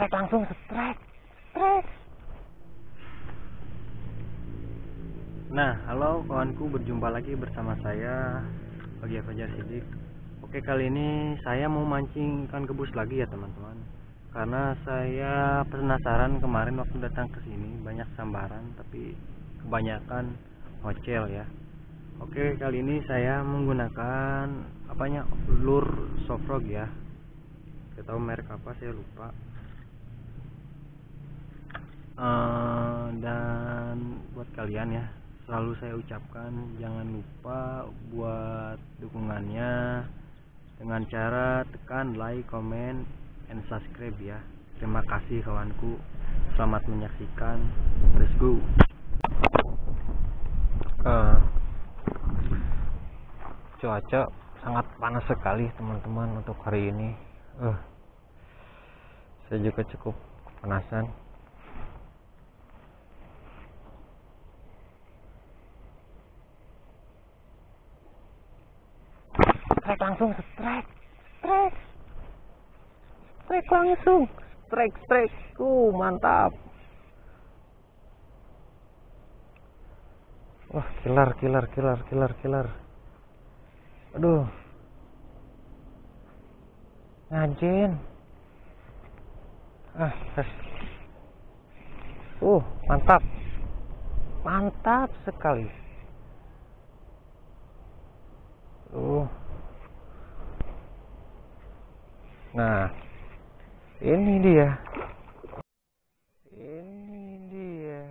strike langsung strike strike Nah, halo kawanku, berjumpa lagi bersama saya Bagi Fajar Sidik. Oke, kali ini saya mau mancing ikan kebus lagi ya, teman-teman. Karena saya penasaran kemarin waktu datang ke sini banyak sambaran tapi kebanyakan hocel ya. Oke, kali ini saya menggunakan apanya? lur sofrog ya. Saya tahu merek apa saya lupa. Eh, dan buat kalian ya selalu saya ucapkan jangan lupa buat dukungannya dengan cara tekan like, comment, and subscribe ya. Terima kasih kawanku. Selamat menyaksikan. Let's go. Eh, cuaca sangat panas sekali teman-teman untuk hari ini. Eh, saya juga cukup kepanasan. Strike langsung strike strike strike langsung strike strike uh mantap Wah, kilar, kilar, kilar, kilar, kilar. Aduh. Ngajin. Ah, yes. Uh, mantap. Mantap sekali. Uh. Nah, ini dia. Ini dia.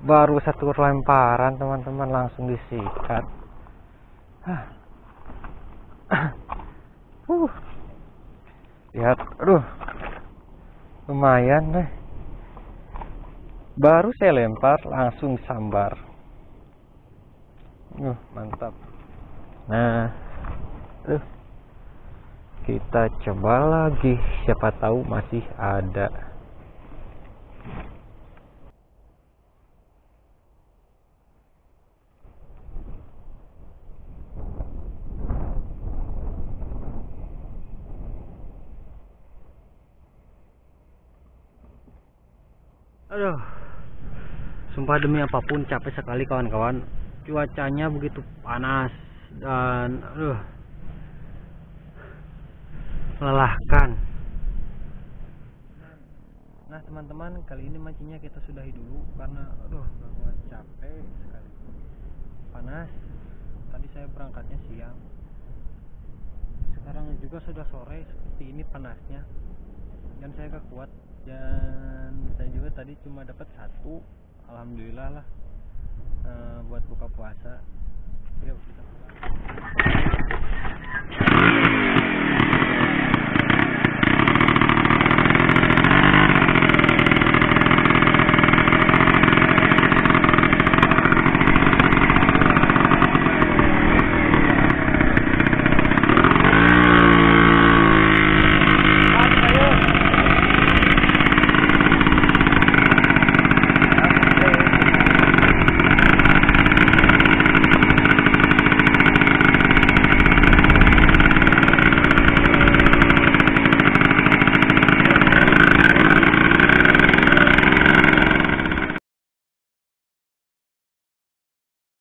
Baru satu lemparan teman-teman langsung disikat. Hah. Uh. Lihat, aduh. Lumayan deh. Baru saya lempar langsung sambar. Uh, mantap. Nah, aduh. Kita coba lagi, siapa tahu masih ada. Aduh. Sumpah demi apa pun capek sekali kawan-kawan. Cuacanya begitu panas dan aduh. Melelahkan. Nah, teman-teman, kali ini mancingnya kita sudahi dulu karena aduh, bahwa capek sekali. Panas. Tadi saya berangkatnya siang. Sekarang juga sudah sore seperti ini panasnya. Dan saya gak kuat dan saya juga tadi cuma dapat satu alhamdulillah lah eh, buat buka puasa 没有。